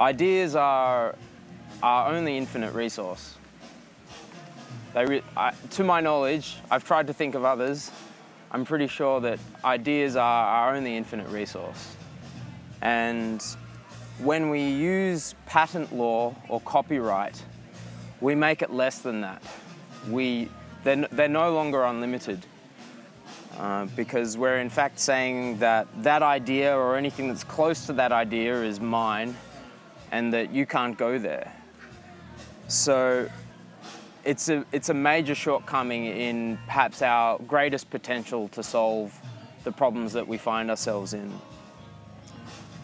Ideas are our only infinite resource. They I, to my knowledge, I've tried to think of others. I'm pretty sure that ideas are our only infinite resource. And when we use patent law or copyright, we make it less than that. We, they're, they're no longer unlimited. Uh, because we're in fact saying that that idea or anything that's close to that idea is mine and that you can't go there. So it's a, it's a major shortcoming in perhaps our greatest potential to solve the problems that we find ourselves in.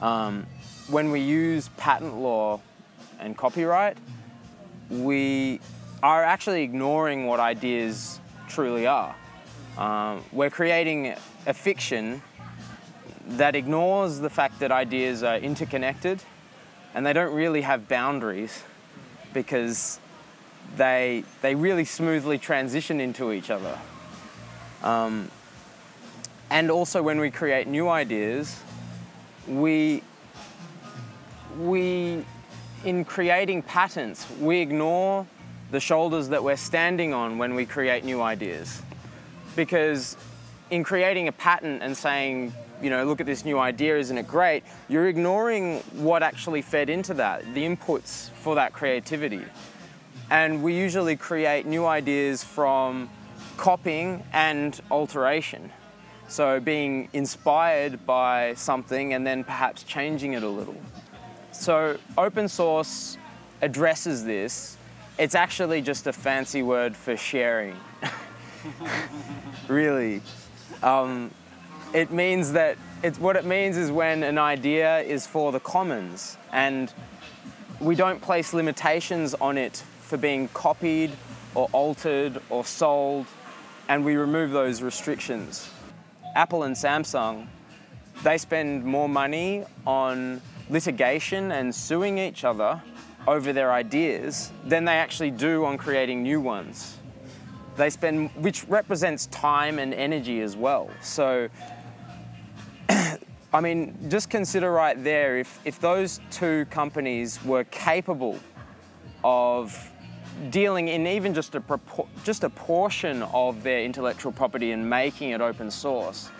Um, when we use patent law and copyright, we are actually ignoring what ideas truly are. Um, we're creating a fiction that ignores the fact that ideas are interconnected and they don't really have boundaries because they, they really smoothly transition into each other. Um, and also when we create new ideas, we, we, in creating patents, we ignore the shoulders that we're standing on when we create new ideas because in creating a patent and saying, you know, look at this new idea, isn't it great? You're ignoring what actually fed into that, the inputs for that creativity. And we usually create new ideas from copying and alteration. So being inspired by something and then perhaps changing it a little. So open source addresses this. It's actually just a fancy word for sharing. really. Um, it means that it's, what it means is when an idea is for the commons and we don't place limitations on it for being copied or altered or sold and we remove those restrictions. Apple and Samsung, they spend more money on litigation and suing each other over their ideas than they actually do on creating new ones they spend, which represents time and energy as well. So, I mean, just consider right there if, if those two companies were capable of dealing in even just a, just a portion of their intellectual property and making it open source,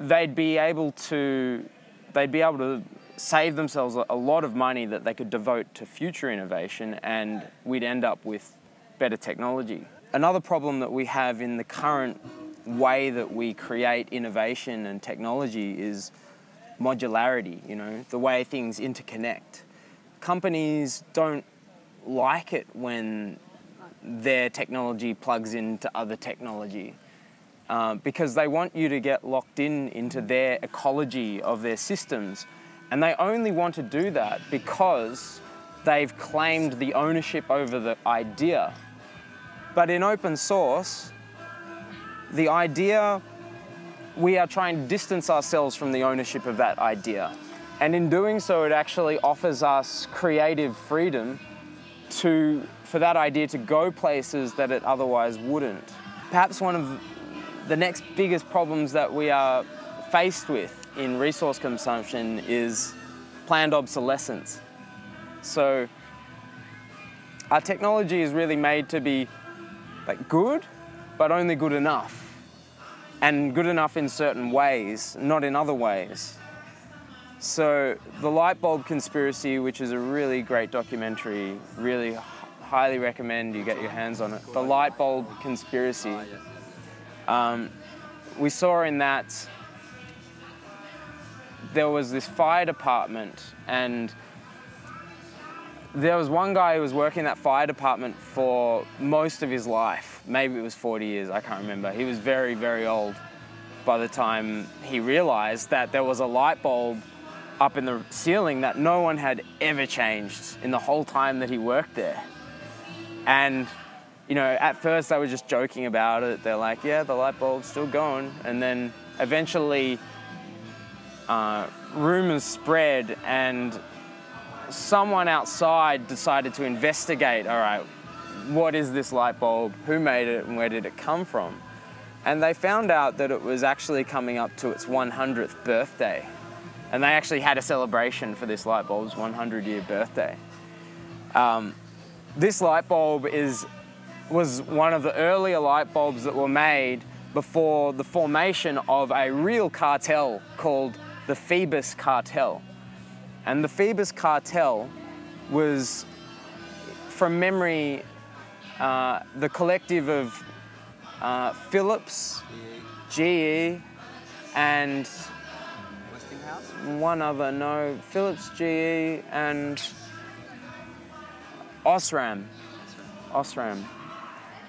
they'd be able to, they'd be able to save themselves a lot of money that they could devote to future innovation and we'd end up with better technology. Another problem that we have in the current way that we create innovation and technology is modularity, you know, the way things interconnect. Companies don't like it when their technology plugs into other technology uh, because they want you to get locked in into their ecology of their systems. And they only want to do that because they've claimed the ownership over the idea but in open source, the idea, we are trying to distance ourselves from the ownership of that idea. And in doing so, it actually offers us creative freedom to, for that idea to go places that it otherwise wouldn't. Perhaps one of the next biggest problems that we are faced with in resource consumption is planned obsolescence. So our technology is really made to be like good, but only good enough. And good enough in certain ways, not in other ways. So the light bulb conspiracy, which is a really great documentary, really highly recommend you get your hands on it. The light bulb conspiracy. Um, we saw in that there was this fire department and there was one guy who was working in that fire department for most of his life. Maybe it was 40 years, I can't remember. He was very, very old by the time he realized that there was a light bulb up in the ceiling that no one had ever changed in the whole time that he worked there. And, you know, at first they were just joking about it. They're like, yeah, the light bulb's still going. And then eventually uh, rumors spread and someone outside decided to investigate, all right, what is this light bulb? Who made it and where did it come from? And they found out that it was actually coming up to its 100th birthday. and they actually had a celebration for this light bulb's 100 year birthday. Um, this light bulb is, was one of the earlier light bulbs that were made before the formation of a real cartel called the Phoebus Cartel. And the Phoebus Cartel was, from memory, uh, the collective of uh, GE, and one other, no, Philips, GE, and Osram. Osram.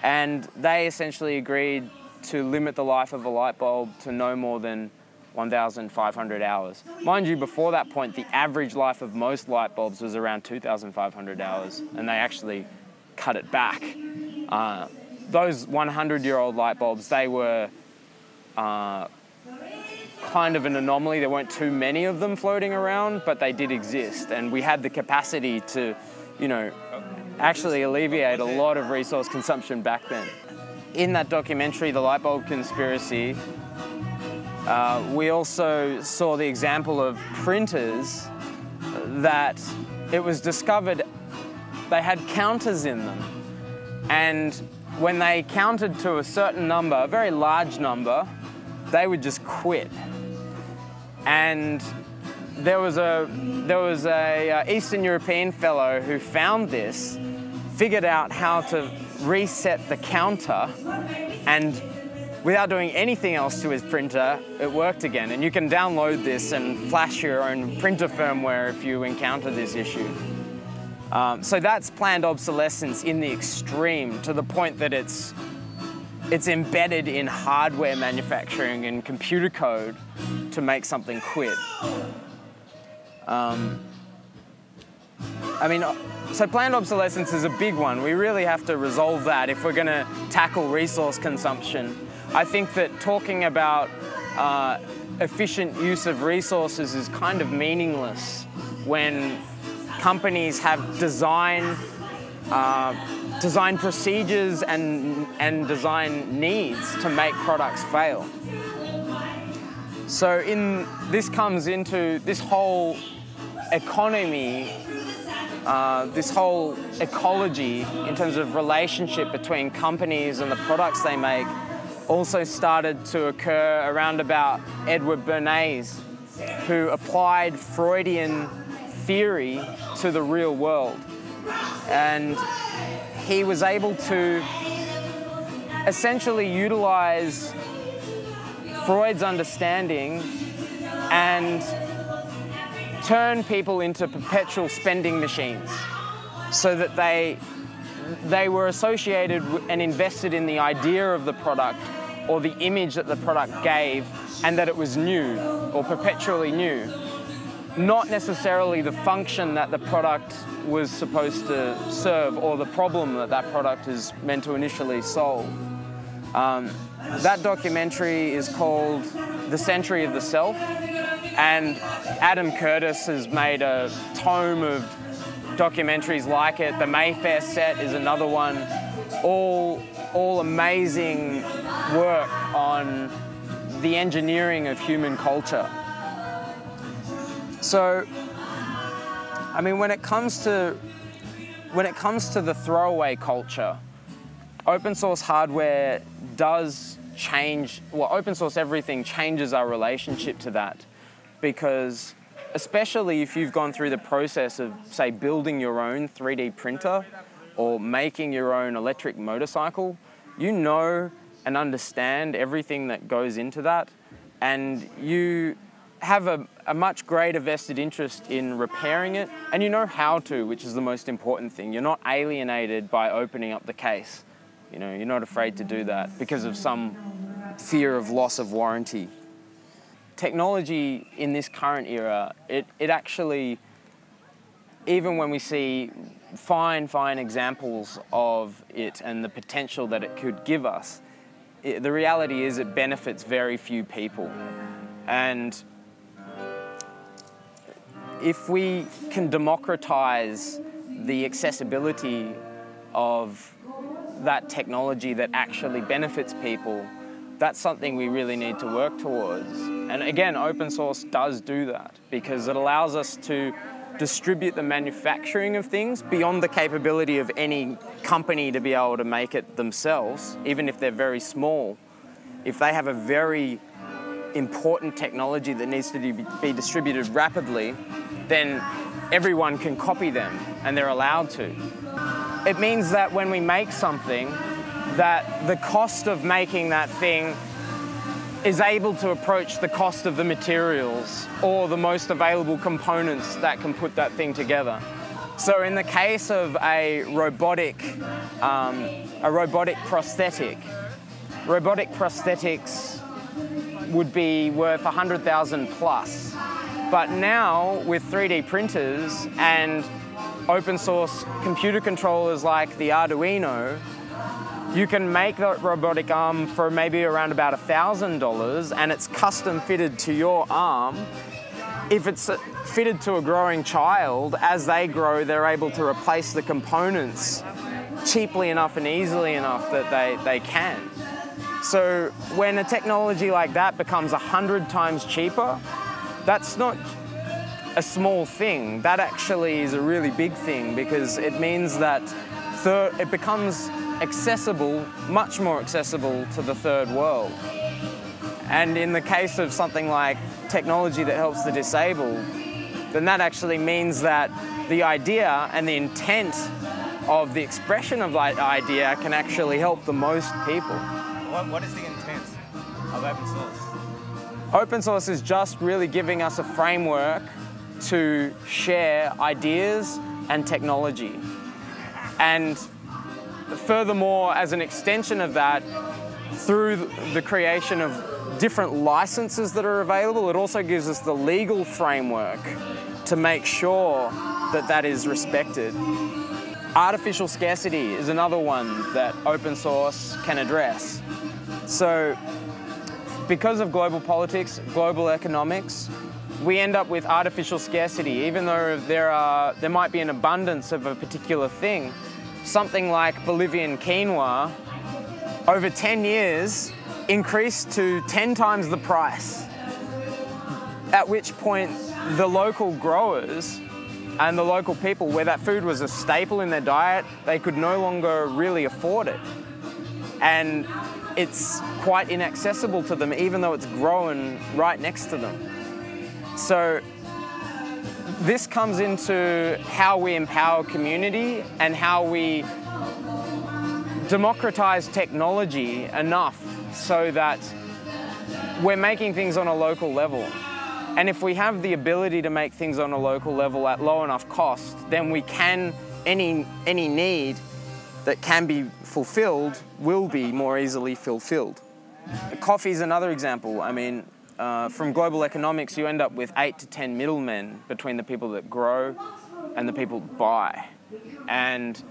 And they essentially agreed to limit the life of a light bulb to no more than 1,500 hours. Mind you, before that point, the average life of most light bulbs was around 2,500 hours, and they actually cut it back. Uh, those 100 year old light bulbs, they were uh, kind of an anomaly. There weren't too many of them floating around, but they did exist, and we had the capacity to, you know, actually alleviate a lot of resource consumption back then. In that documentary, The Light Bulb Conspiracy, uh, we also saw the example of printers that it was discovered they had counters in them. And when they counted to a certain number, a very large number, they would just quit. And there was a there was a uh, Eastern European fellow who found this, figured out how to reset the counter, and without doing anything else to his printer, it worked again. And you can download this and flash your own printer firmware if you encounter this issue. Um, so that's planned obsolescence in the extreme to the point that it's it's embedded in hardware manufacturing and computer code to make something quit. Um, I mean, so planned obsolescence is a big one. We really have to resolve that if we're going to tackle resource consumption. I think that talking about uh, efficient use of resources is kind of meaningless when companies have design uh, design procedures and, and design needs to make products fail. So in this comes into this whole economy, uh, this whole ecology in terms of relationship between companies and the products they make also started to occur around about Edward Bernays, who applied Freudian theory to the real world. And he was able to essentially utilize Freud's understanding and turn people into perpetual spending machines so that they they were associated and invested in the idea of the product or the image that the product gave and that it was new or perpetually new not necessarily the function that the product was supposed to serve or the problem that that product is meant to initially solve. Um, that documentary is called The Century of the Self, and Adam Curtis has made a tome of documentaries like it. The Mayfair set is another one. All, all amazing work on the engineering of human culture. So, I mean, when it comes to when it comes to the throwaway culture, open source hardware does change. Well, open source everything changes our relationship to that, because especially if you've gone through the process of, say, building your own 3D printer or making your own electric motorcycle, you know and understand everything that goes into that, and you have a, a, much greater vested interest in repairing it, and you know how to, which is the most important thing. You're not alienated by opening up the case. You know, you're not afraid to do that because of some fear of loss of warranty. Technology in this current era, it, it actually, even when we see fine, fine examples of it and the potential that it could give us, it, the reality is it benefits very few people. And if we can democratize the accessibility of that technology that actually benefits people, that's something we really need to work towards. And again, open source does do that because it allows us to distribute the manufacturing of things beyond the capability of any company to be able to make it themselves, even if they're very small. If they have a very important technology that needs to be distributed rapidly, then everyone can copy them and they're allowed to. It means that when we make something, that the cost of making that thing is able to approach the cost of the materials or the most available components that can put that thing together. So in the case of a robotic, um, a robotic prosthetic, robotic prosthetics would be worth 100,000 plus. But now with 3D printers and open source computer controllers like the Arduino, you can make that robotic arm for maybe around about $1,000 and it's custom fitted to your arm. If it's fitted to a growing child, as they grow, they're able to replace the components cheaply enough and easily enough that they, they can. So when a technology like that becomes 100 times cheaper, that's not a small thing. That actually is a really big thing because it means that it becomes accessible, much more accessible to the third world. And in the case of something like technology that helps the disabled, then that actually means that the idea and the intent of the expression of that idea can actually help the most people. What, what is the intent of open source? Open source is just really giving us a framework to share ideas and technology. And furthermore, as an extension of that, through the creation of different licenses that are available, it also gives us the legal framework to make sure that that is respected. Artificial scarcity is another one that open source can address. So, because of global politics, global economics, we end up with artificial scarcity, even though there, are, there might be an abundance of a particular thing something like Bolivian quinoa, over 10 years, increased to 10 times the price. At which point, the local growers and the local people, where that food was a staple in their diet, they could no longer really afford it. And it's quite inaccessible to them, even though it's grown right next to them. So this comes into how we empower community and how we democratize technology enough so that we're making things on a local level. And if we have the ability to make things on a local level at low enough cost, then we can, any, any need that can be fulfilled will be more easily fulfilled. Coffee is another example. I mean, uh, from global economics, you end up with eight to 10 middlemen between the people that grow and the people buy. And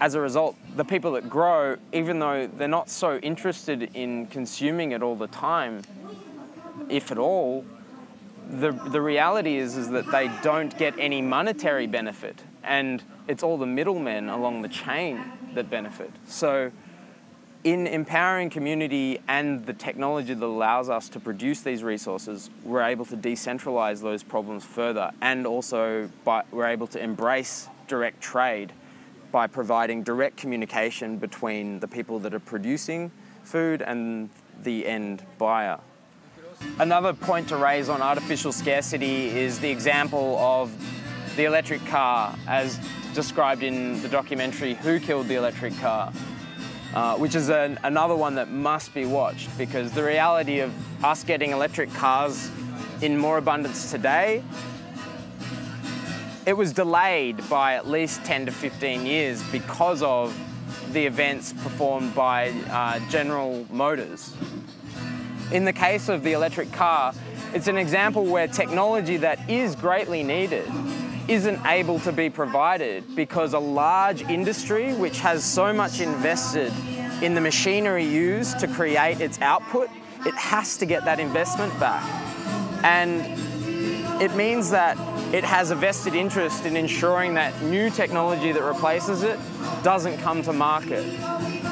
as a result, the people that grow, even though they're not so interested in consuming it all the time, if at all, the, the reality is, is that they don't get any monetary benefit. And it's all the middlemen along the chain that benefit. So in empowering community and the technology that allows us to produce these resources, we're able to decentralize those problems further and also by, we're able to embrace direct trade by providing direct communication between the people that are producing food and the end buyer. Another point to raise on artificial scarcity is the example of the electric car as described in the documentary Who Killed the Electric Car? Uh, which is an, another one that must be watched because the reality of us getting electric cars in more abundance today, it was delayed by at least 10 to 15 years because of the events performed by uh, General Motors. In the case of the electric car, it's an example where technology that is greatly needed isn't able to be provided because a large industry which has so much invested in the machinery used to create its output, it has to get that investment back. And it means that it has a vested interest in ensuring that new technology that replaces it doesn't come to market.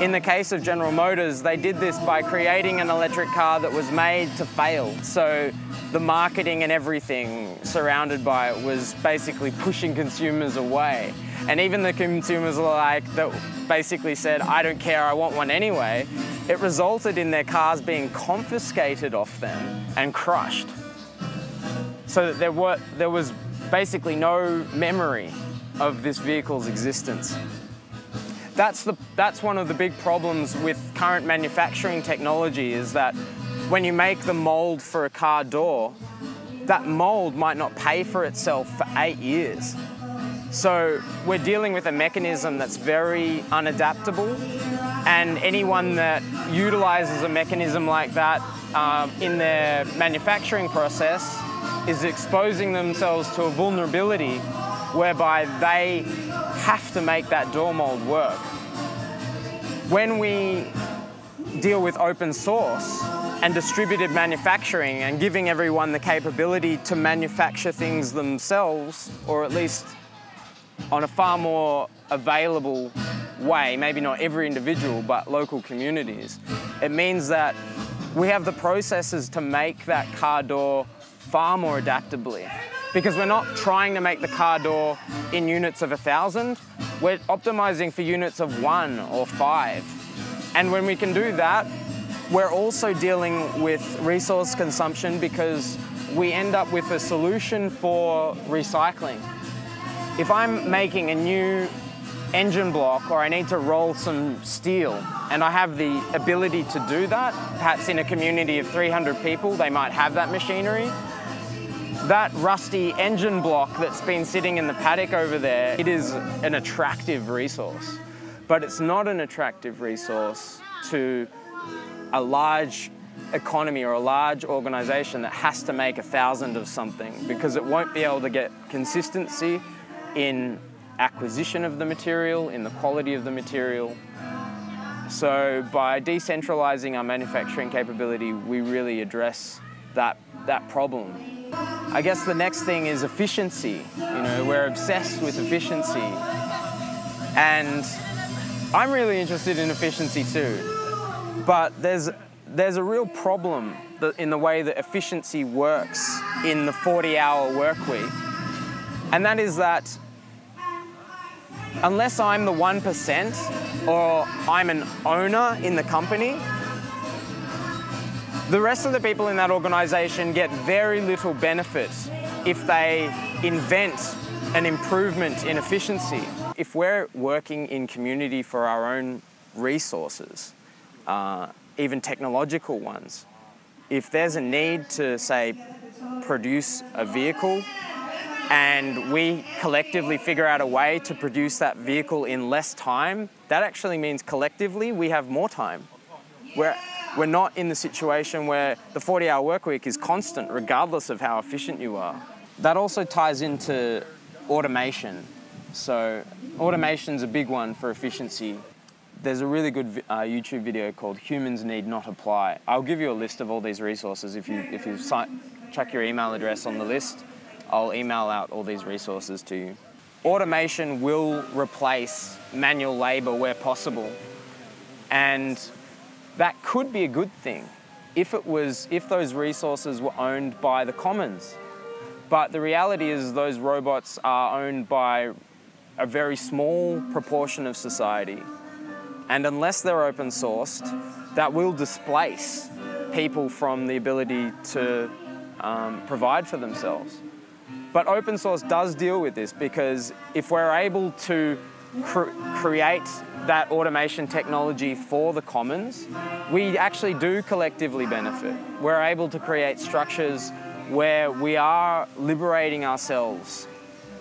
In the case of General Motors, they did this by creating an electric car that was made to fail. So the marketing and everything surrounded by it was basically pushing consumers away. And even the consumers like that basically said, I don't care, I want one anyway, it resulted in their cars being confiscated off them and crushed. So that there, were, there was basically no memory of this vehicle's existence. That's, the, that's one of the big problems with current manufacturing technology is that when you make the mold for a car door, that mold might not pay for itself for eight years. So we're dealing with a mechanism that's very unadaptable and anyone that utilizes a mechanism like that uh, in their manufacturing process is exposing themselves to a vulnerability whereby they have to make that door mold work. When we deal with open source and distributed manufacturing and giving everyone the capability to manufacture things themselves, or at least on a far more available way, maybe not every individual, but local communities, it means that we have the processes to make that car door far more adaptably. Because we're not trying to make the car door in units of a thousand, we're optimizing for units of one or five. And when we can do that, we're also dealing with resource consumption because we end up with a solution for recycling. If I'm making a new engine block or I need to roll some steel and I have the ability to do that, perhaps in a community of 300 people, they might have that machinery. That rusty engine block that's been sitting in the paddock over there, it is an attractive resource. But it's not an attractive resource to a large economy or a large organization that has to make a thousand of something because it won't be able to get consistency in acquisition of the material, in the quality of the material. So by decentralizing our manufacturing capability, we really address that, that problem. I guess the next thing is efficiency. You know, we're obsessed with efficiency. And I'm really interested in efficiency too. But there's, there's a real problem in the way that efficiency works in the 40 hour work week. And that is that unless I'm the 1% or I'm an owner in the company, the rest of the people in that organization get very little benefit if they invent an improvement in efficiency. If we're working in community for our own resources, uh, even technological ones, if there's a need to, say, produce a vehicle and we collectively figure out a way to produce that vehicle in less time, that actually means collectively we have more time. We're, we're not in the situation where the 40 hour work week is constant, regardless of how efficient you are. That also ties into automation. So, automation's a big one for efficiency. There's a really good uh, YouTube video called Humans Need Not Apply. I'll give you a list of all these resources if you, if you check your email address on the list I'll email out all these resources to you. Automation will replace manual labor where possible. And that could be a good thing if it was if those resources were owned by the commons. But the reality is those robots are owned by a very small proportion of society. And unless they're open sourced, that will displace people from the ability to um, provide for themselves. But open source does deal with this because if we're able to cr create that automation technology for the commons, we actually do collectively benefit. We're able to create structures where we are liberating ourselves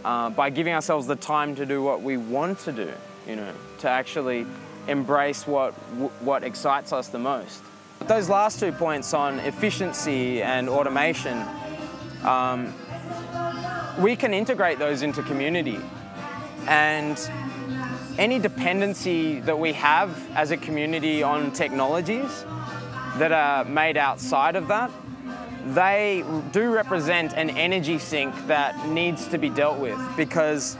uh, by giving ourselves the time to do what we want to do, you know, to actually embrace what, what excites us the most. Those last two points on efficiency and automation, um, we can integrate those into community. And any dependency that we have as a community on technologies that are made outside of that, they do represent an energy sink that needs to be dealt with because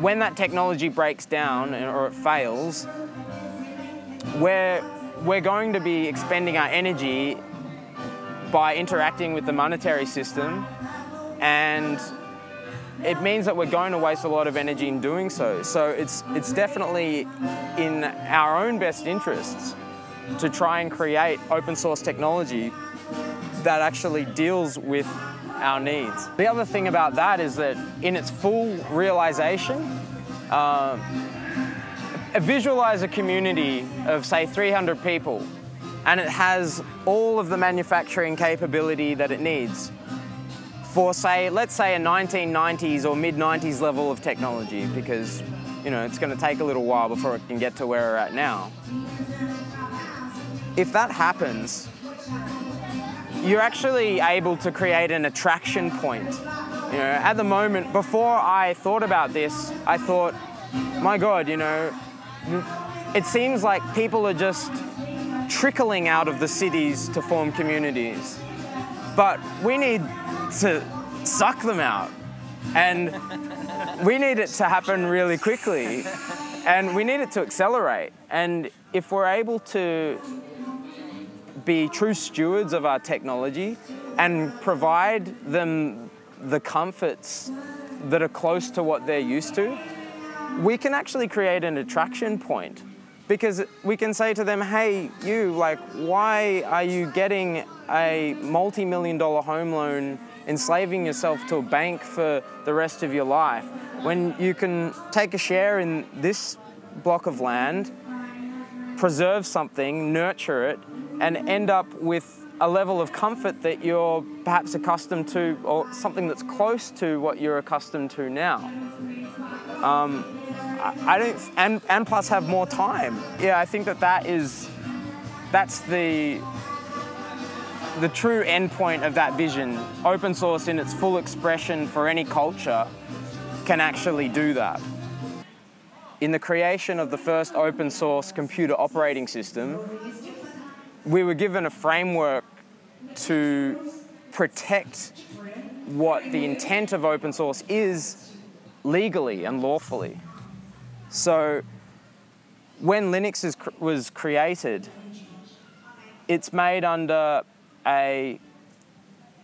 when that technology breaks down or it fails, we're, we're going to be expending our energy by interacting with the monetary system and it means that we're going to waste a lot of energy in doing so. So it's, it's definitely in our own best interests to try and create open source technology that actually deals with our needs. The other thing about that is that in its full realization, uh, visualize a community of say 300 people and it has all of the manufacturing capability that it needs for say, let's say a 1990s or mid 90s level of technology because, you know, it's going to take a little while before it can get to where we're at now. If that happens, you're actually able to create an attraction point. You know, at the moment, before I thought about this, I thought, my God, you know, it seems like people are just trickling out of the cities to form communities. But we need to suck them out. And we need it to happen really quickly. And we need it to accelerate. And if we're able to be true stewards of our technology and provide them the comforts that are close to what they're used to, we can actually create an attraction point because we can say to them, hey, you, like, why are you getting a multi million dollar home loan, enslaving yourself to a bank for the rest of your life, when you can take a share in this block of land, preserve something, nurture it, and end up with a level of comfort that you're perhaps accustomed to, or something that's close to what you're accustomed to now. Um, I don't, and, and plus have more time. Yeah, I think that that is, that's the, the true endpoint of that vision. Open source in its full expression for any culture can actually do that. In the creation of the first open source computer operating system, we were given a framework to protect what the intent of open source is legally and lawfully. So when Linux is, was created, it's made under a,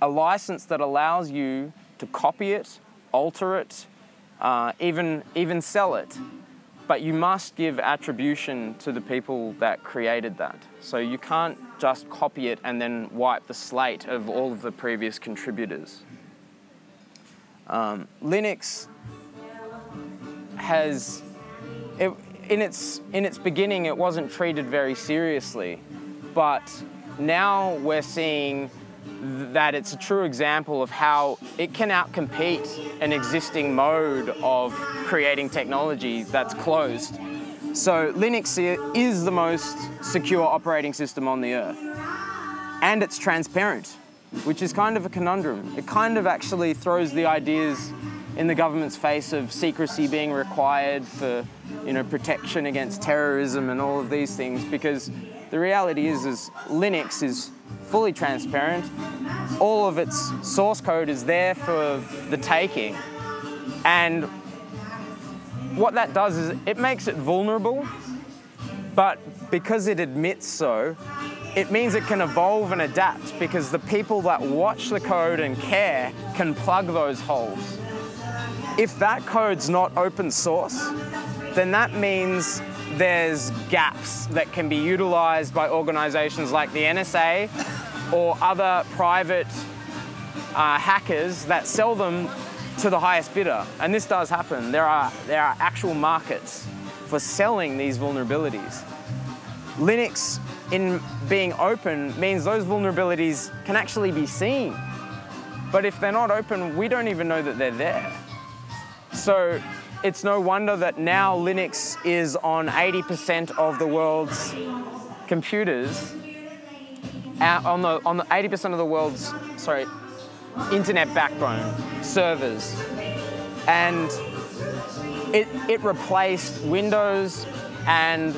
a license that allows you to copy it, alter it, uh, even, even sell it. But you must give attribution to the people that created that. So you can't just copy it and then wipe the slate of all of the previous contributors. Um, Linux has it, in its in its beginning, it wasn't treated very seriously, but now we're seeing that it's a true example of how it can outcompete an existing mode of creating technology that's closed. So Linux is the most secure operating system on the earth. And it's transparent, which is kind of a conundrum. It kind of actually throws the ideas in the government's face of secrecy being required for you know, protection against terrorism and all of these things because the reality is, is Linux is fully transparent. All of its source code is there for the taking. And what that does is it makes it vulnerable, but because it admits so, it means it can evolve and adapt because the people that watch the code and care can plug those holes. If that code's not open source, then that means there's gaps that can be utilized by organizations like the NSA or other private uh, hackers that sell them to the highest bidder. And this does happen. There are, there are actual markets for selling these vulnerabilities. Linux, in being open, means those vulnerabilities can actually be seen. But if they're not open, we don't even know that they're there. So it's no wonder that now Linux is on 80% of the world's computers, uh, on the on the 80% of the world's sorry internet backbone servers, and it it replaced Windows and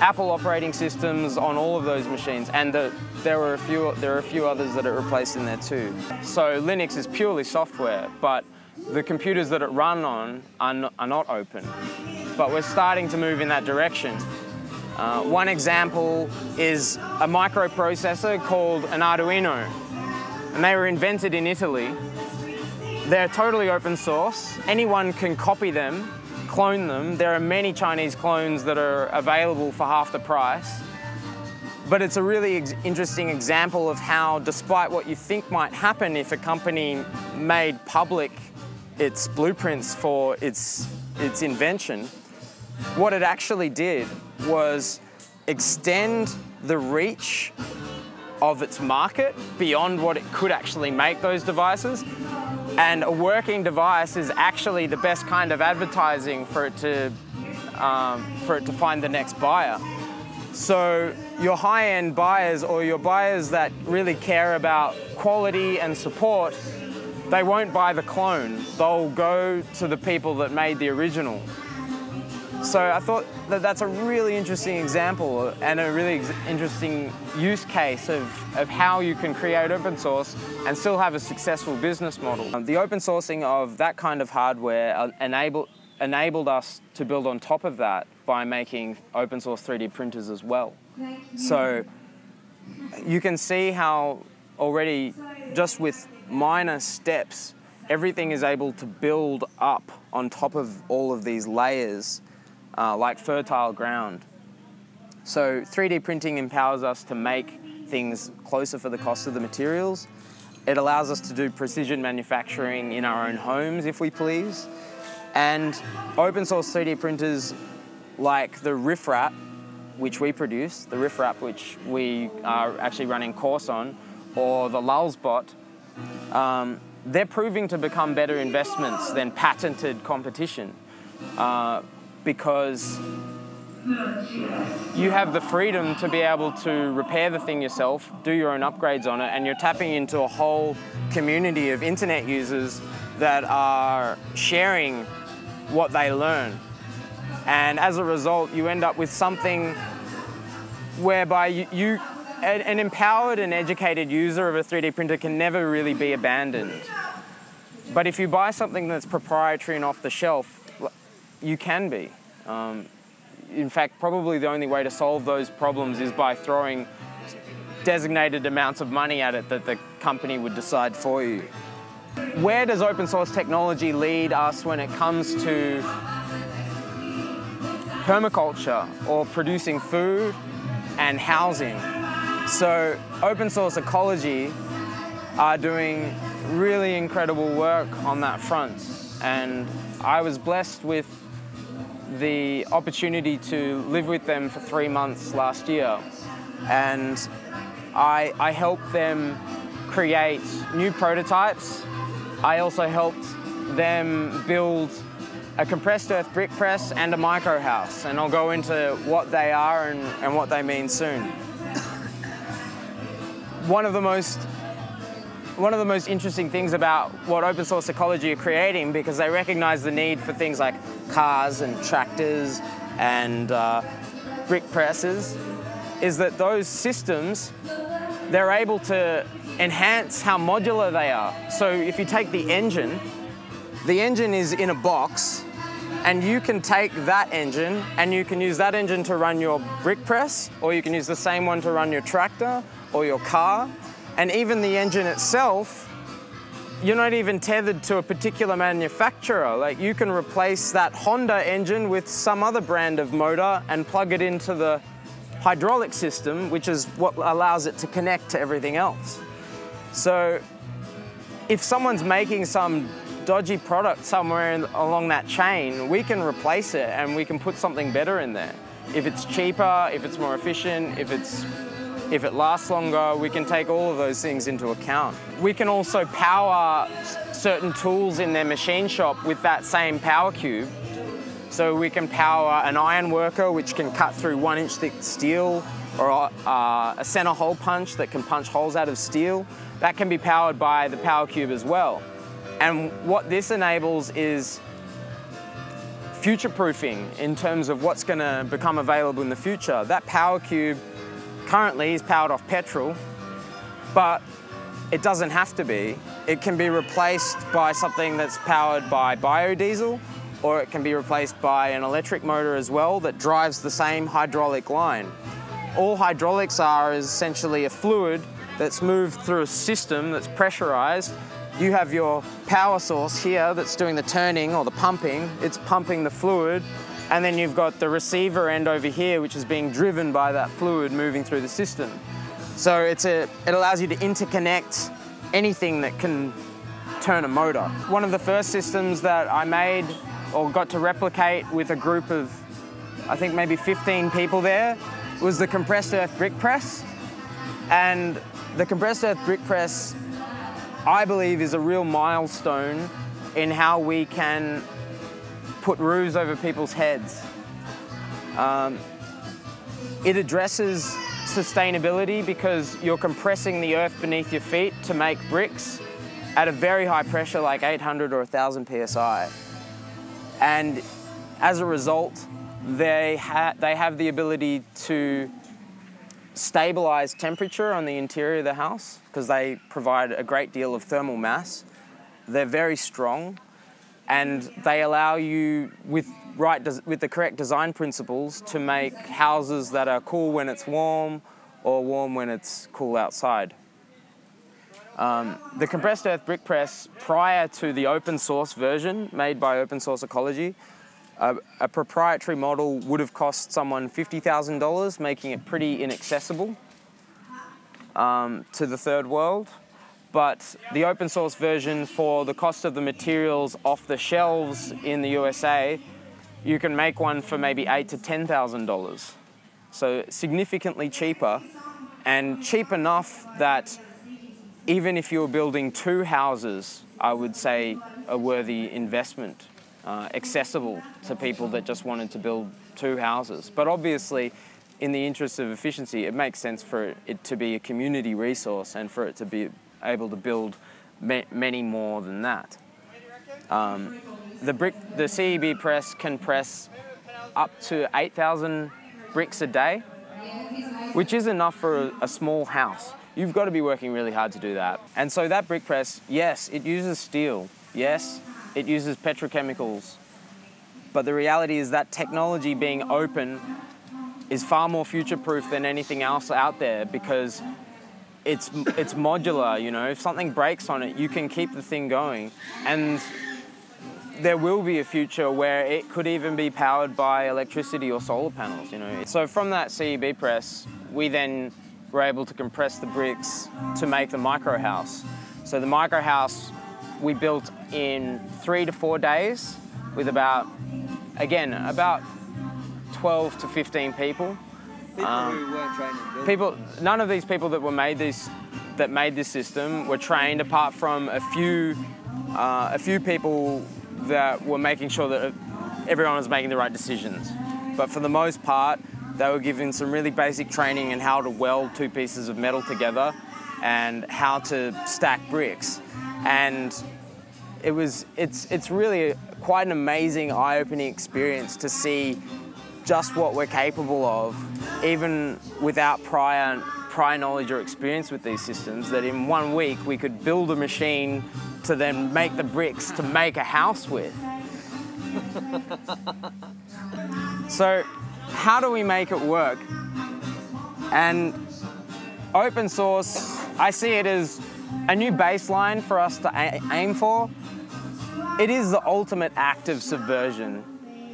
Apple operating systems on all of those machines, and the, there were a few there are a few others that it replaced in there too. So Linux is purely software, but the computers that it run on are not, are not open. But we're starting to move in that direction. Uh, one example is a microprocessor called an Arduino, and they were invented in Italy. They're totally open source. Anyone can copy them, clone them. There are many Chinese clones that are available for half the price. But it's a really ex interesting example of how, despite what you think might happen if a company made public its blueprints for its, its invention, what it actually did was extend the reach of its market beyond what it could actually make those devices. And a working device is actually the best kind of advertising for it to, um, for it to find the next buyer. So your high-end buyers or your buyers that really care about quality and support, they won't buy the clone. They'll go to the people that made the original. So I thought that that's a really interesting example and a really interesting use case of, of how you can create open source and still have a successful business model. Um, the open sourcing of that kind of hardware uh, enable, enabled us to build on top of that by making open source 3D printers as well. So you can see how already just with minor steps, everything is able to build up on top of all of these layers uh, like fertile ground. So 3D printing empowers us to make things closer for the cost of the materials. It allows us to do precision manufacturing in our own homes if we please. And open source 3D printers like the RepRap, which we produce, the RepRap which we are actually running course on, or the Lulzbot, um, they're proving to become better investments than patented competition. Uh, because you have the freedom to be able to repair the thing yourself, do your own upgrades on it, and you're tapping into a whole community of internet users that are sharing what they learn. And as a result, you end up with something whereby you, you an empowered and educated user of a 3D printer can never really be abandoned. But if you buy something that's proprietary and off the shelf, you can be. Um, in fact, probably the only way to solve those problems is by throwing designated amounts of money at it that the company would decide for you. Where does open source technology lead us when it comes to permaculture or producing food and housing? So open source ecology are doing really incredible work on that front. And I was blessed with the opportunity to live with them for three months last year. And I, I helped them create new prototypes. I also helped them build a compressed earth brick press and a micro house. And I'll go into what they are and, and what they mean soon. One of the most one of the most interesting things about what open source ecology are creating because they recognize the need for things like cars and tractors and uh, brick presses is that those systems they're able to enhance how modular they are. So if you take the engine, the engine is in a box and you can take that engine and you can use that engine to run your brick press or you can use the same one to run your tractor or your car and even the engine itself, you're not even tethered to a particular manufacturer. Like you can replace that Honda engine with some other brand of motor and plug it into the hydraulic system, which is what allows it to connect to everything else. So if someone's making some dodgy product somewhere in, along that chain, we can replace it and we can put something better in there. If it's cheaper, if it's more efficient, if it's if it lasts longer, we can take all of those things into account. We can also power certain tools in their machine shop with that same power cube. So we can power an iron worker, which can cut through one inch thick steel, or uh, a center hole punch that can punch holes out of steel. That can be powered by the power cube as well. And what this enables is future proofing in terms of what's going to become available in the future. That power cube currently is powered off petrol, but it doesn't have to be. It can be replaced by something that's powered by biodiesel or it can be replaced by an electric motor as well that drives the same hydraulic line. All hydraulics are is essentially a fluid that's moved through a system that's pressurized. You have your power source here that's doing the turning or the pumping. It's pumping the fluid. And then you've got the receiver end over here, which is being driven by that fluid moving through the system. So it's a, it allows you to interconnect anything that can turn a motor. One of the first systems that I made or got to replicate with a group of, I think maybe 15 people there, was the compressed earth brick press. And the compressed earth brick press, I believe, is a real milestone in how we can put roofs over people's heads. Um, it addresses sustainability because you're compressing the earth beneath your feet to make bricks at a very high pressure, like 800 or 1000 psi. And as a result, they, ha- they have the ability to stabilize temperature on the interior of the house because they provide a great deal of thermal mass. They're very strong and they allow you with right with the correct design principles to make houses that are cool when it's warm or warm when it's cool outside. Um, the compressed earth brick press prior to the open source version made by Open Source Ecology a, a proprietary model would have cost someone $50,000, making it pretty inaccessible um, to the third world. But the open source version for the cost of the materials off the shelves in the USA, you can make one for maybe eight to ten thousand dollars. So significantly cheaper, and cheap enough that even if you were building two houses, I would say a worthy investment uh, accessible to people that just wanted to build two houses. But obviously, in the interest of efficiency, it makes sense for it to be a community resource and for it to be able to build ma- many more than that. Um, the brick, the CEB press can press up to 8,000 bricks a day, which is enough for a, a small house. You've got to be working really hard to do that. And so that brick press, yes, it uses steel. Yes, it uses petrochemicals. But the reality is that technology being open is far more future proof than anything else out there because it's, it's modular, you know. If something breaks on it, you can keep the thing going. And there will be a future where it could even be powered by electricity or solar panels, you know. So from that CEB press, we then were able to compress the bricks to make the micro house. So the micro house we built in three to four days with about, again, about 12 to 15 people. People um, who weren't trained in People, none of these people that were made this, that made this system were trained apart from a few, uh, a few people that were making sure that everyone was making the right decisions. But for the most part, they were given some really basic training in how to weld two pieces of metal together and how to stack bricks. And it was it's it's really quite an amazing eye-opening experience to see just what we're capable of even without prior prior knowledge or experience with these systems that in one week we could build a machine to then make the bricks to make a house with. So how do we make it work? And open source i see it as a new baseline for us to aim for. It is the ultimate act of subversion.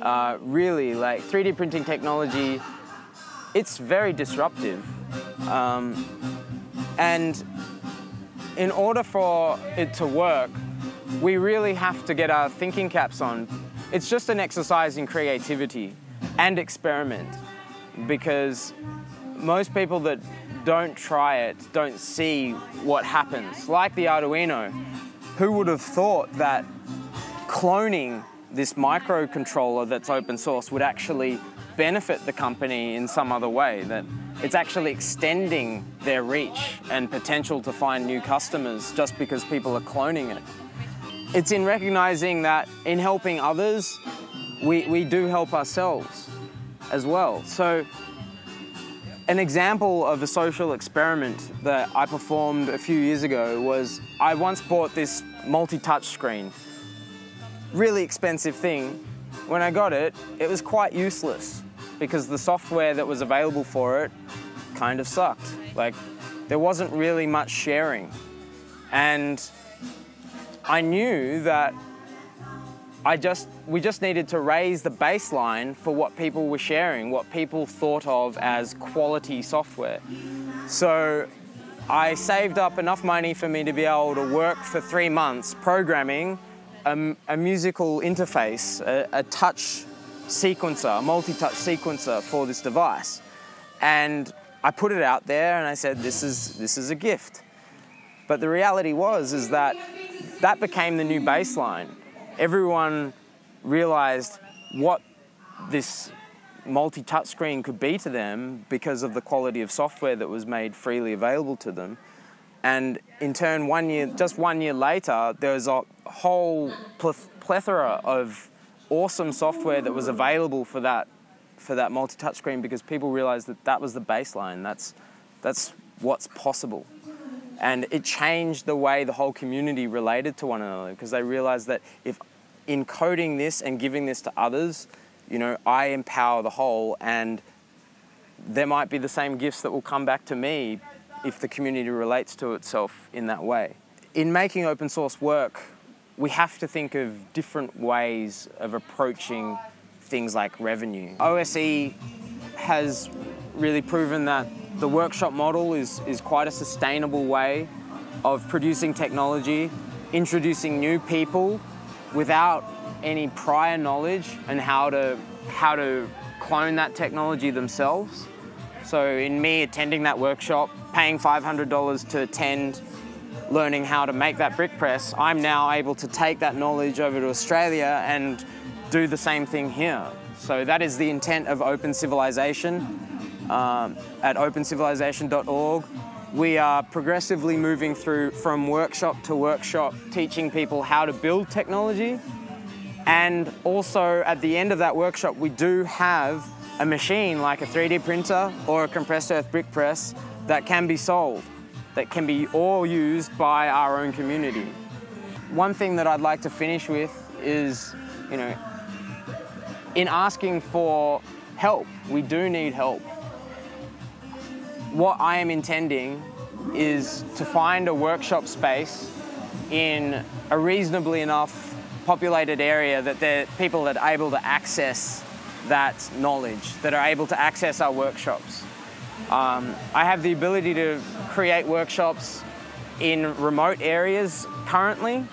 Uh, really, like 3D printing technology, it's very disruptive. Um, and in order for it to work, we really have to get our thinking caps on. It's just an exercise in creativity and experiment because most people that don't try it don't see what happens. Like the Arduino, who would have thought that cloning this microcontroller that's open source would actually benefit the company in some other way, that it's actually extending their reach and potential to find new customers just because people are cloning it. It's in recognizing that in helping others, we, we do help ourselves as well. So an example of a social experiment that I performed a few years ago was I once bought this multi-touch screen really expensive thing when I got it, it was quite useless because the software that was available for it kind of sucked. Like, there wasn't really much sharing. And I knew that I just we just needed to raise the baseline for what people were sharing, what people thought of as quality software. So I saved up enough money for me to be able to work for three months programming a, a musical interface, a, a touch sequencer, a multi-touch sequencer for this device. And I put it out there and I said, this is, this is a gift. But the reality was is that that became the new baseline. Everyone realized what this multi-touch screen could be to them because of the quality of software that was made freely available to them. And in turn, one year, just one year later, there was a whole plethora of awesome software that was available for that for that multi-touch screen because people realized that that was the baseline. That's that's what's possible. And it changed the way the whole community related to one another because they realized that if encoding this and giving this to others, you know, I empower the whole and there might be the same gifts that will come back to me if the community relates to itself in that way. In making open source work, we have to think of different ways of approaching things like revenue. OSE has really proven that the workshop model is, is quite a sustainable way of producing technology, introducing new people without any prior knowledge and how to, how to clone that technology themselves. So in me attending that workshop, paying $500 to attend, learning how to make that brick press, I'm now able to take that knowledge over to Australia and do the same thing here. So that is the intent of Open Civilisation um, at opencivilisation.org. We are progressively moving through from workshop to workshop, teaching people how to build technology. And also at the end of that workshop, we do have a machine like a 3D printer or a compressed earth brick press that can be sold, that can be all used by our own community. One thing that I'd like to finish with is, you know, in asking for help, we do need help. What I am intending is to find a workshop space in a reasonably enough populated area that there people that are able to access that knowledge, that are able to access our workshops. Um, I have the ability to create workshops in remote areas currently,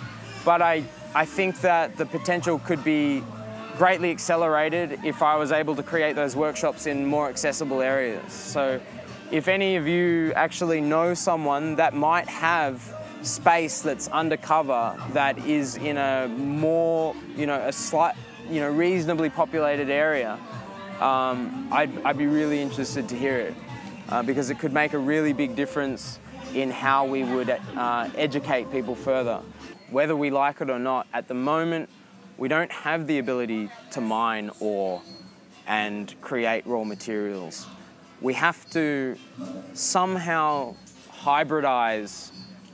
but I, I think that the potential could be greatly accelerated if I was able to create those workshops in more accessible areas. So if any of you actually know someone that might have space that's undercover that is in a more, you know, a slight, you know, reasonably populated area, um, I'd, I'd be really interested to hear it uh, because it could make a really big difference in how we would uh, educate people further. Whether we like it or not, at the moment, we don't have the ability to mine ore and create raw materials. We have to somehow hybridize,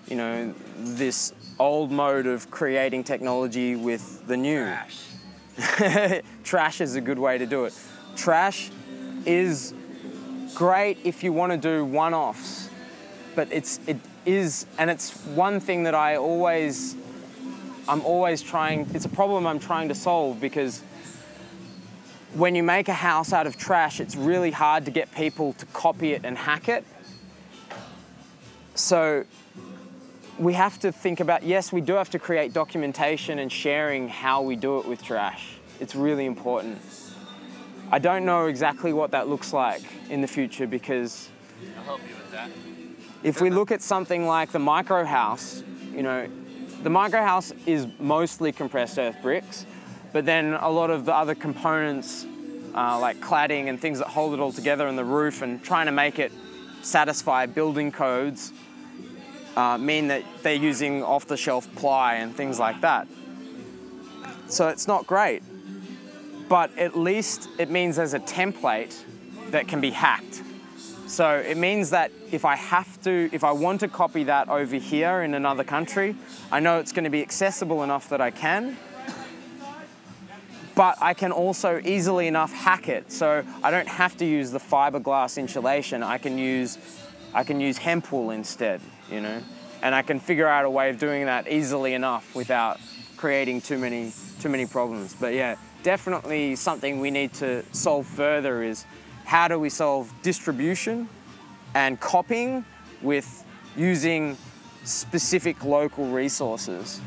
you know, this old mode of creating technology with the new. Trash. Trash is a good way to do it. Trash is great if you want to do one-offs, but it's it is, and it's one thing that I always I'm always trying, it's a problem I'm trying to solve because when you make a house out of trash, it's really hard to get people to copy it and hack it. So we have to think about, yes, we do have to create documentation and sharing how we do it with trash. It's really important. I don't know exactly what that looks like in the future because I'll help you with that. if we look at something like the micro house, you know, the micro house is mostly compressed earth bricks, but then a lot of the other components, uh, like cladding and things that hold it all together in the roof and trying to make it satisfy building codes, uh, mean that they're using off-the-shelf ply and things like that. So it's not great, but at least it means there's a template that can be hacked. So it means that if I have to, if I want to copy that over here in another country, I know it's going to be accessible enough that I can. but I can also easily enough hack it. So I don't have to use the fiberglass insulation. I can use, I can use hemp wool instead, you know? And I can figure out a way of doing that easily enough without creating too many, too many problems. But yeah, definitely something we need to solve further is how do we solve distribution and copying with using specific local resources